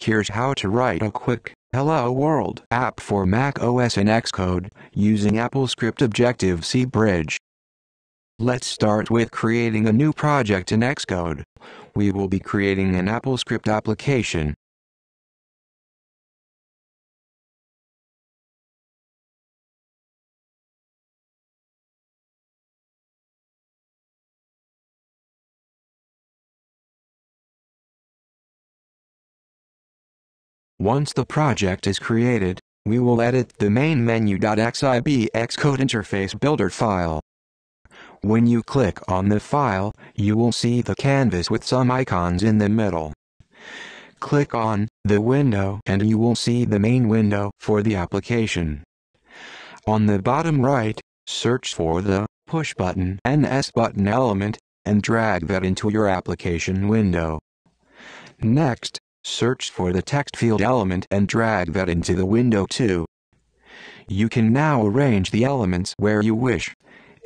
Here's how to write a quick Hello World app for Mac OS in Xcode using AppleScript Objective-C Bridge. Let's start with creating a new project in Xcode. We will be creating an AppleScript application. Once the project is created, we will edit the main menu.xib Xcode interface builder file. When you click on the file, you will see the canvas with some icons in the middle. Click on the window and you will see the main window for the application. On the bottom right, search for the push button NS button element and drag that into your application window. Next, Search for the text field element and drag that into the window too. You can now arrange the elements where you wish.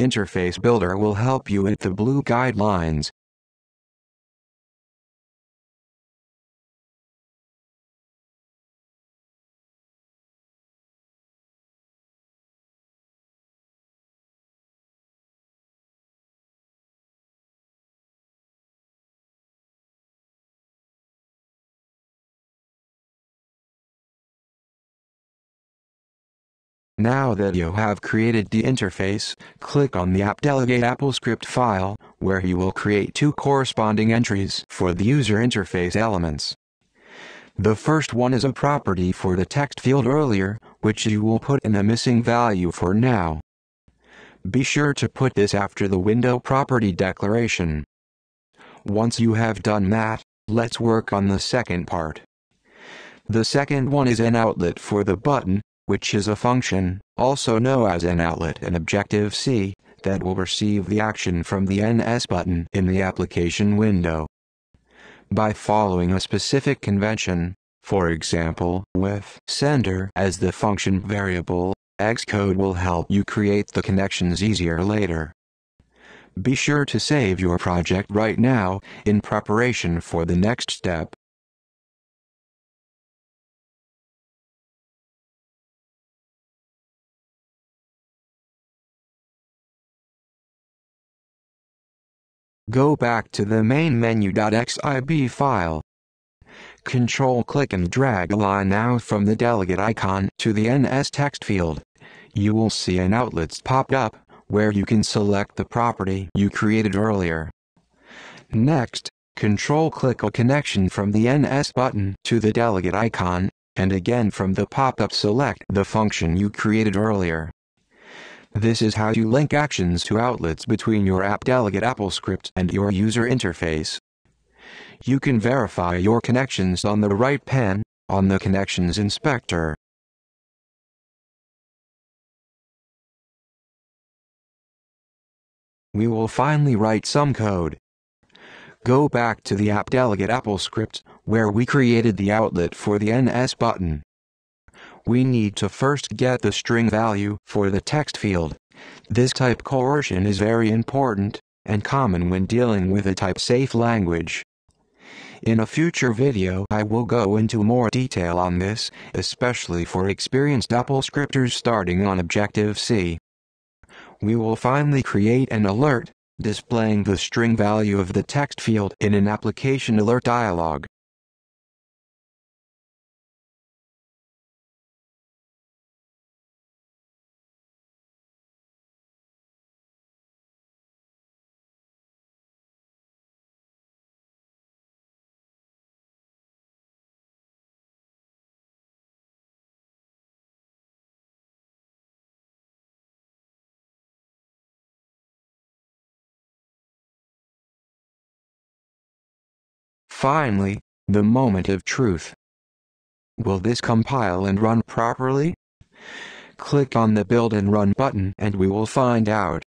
Interface Builder will help you with the blue guidelines. Now that you have created the interface, click on the app delegate AppleScript file, where you will create two corresponding entries for the user interface elements. The first one is a property for the text field earlier, which you will put in a missing value for now. Be sure to put this after the window property declaration. Once you have done that, let's work on the second part. The second one is an outlet for the button, which is a function, also known as an outlet in Objective-C, that will receive the action from the NS button in the application window. By following a specific convention, for example, with sender as the function variable, Xcode will help you create the connections easier later. Be sure to save your project right now, in preparation for the next step. Go back to the main menu.xib file. Control-click and drag a line out from the delegate icon to the NS text field. You will see an outlets pop up, where you can select the property you created earlier. Next, Control-click a connection from the NS button to the delegate icon, and again from the pop-up select the function you created earlier. This is how you link actions to outlets between your AppDelegate AppleScript and your user interface. You can verify your connections on the right pane, on the Connections Inspector. We will finally write some code. Go back to the AppDelegate AppleScript, where we created the outlet for the NS button we need to first get the string value for the text field. This type coercion is very important and common when dealing with a type-safe language. In a future video I will go into more detail on this, especially for experienced Apple scripters starting on Objective-C. We will finally create an alert, displaying the string value of the text field in an application alert dialog. Finally, the moment of truth. Will this compile and run properly? Click on the Build and Run button and we will find out.